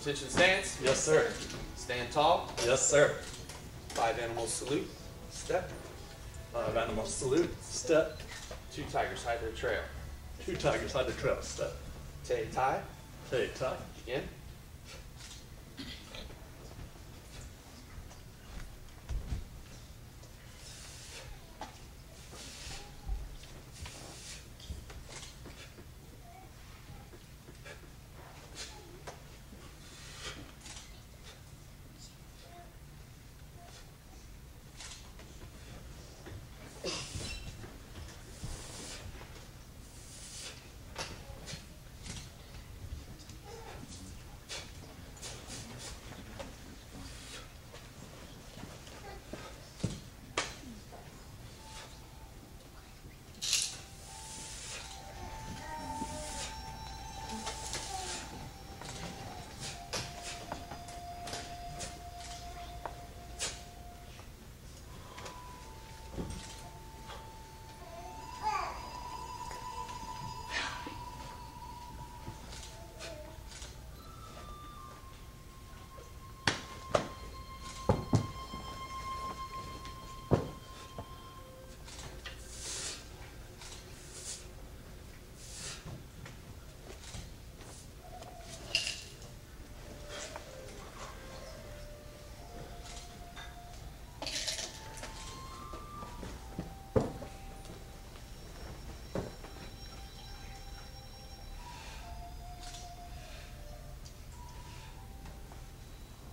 Attention stance. Yes, sir. Stand tall. Yes, sir. Five animals salute. Step. Five animals salute, step. Two tigers hide their trail. Two tigers hide their trail, step. Tay tie. Tay tie. Again.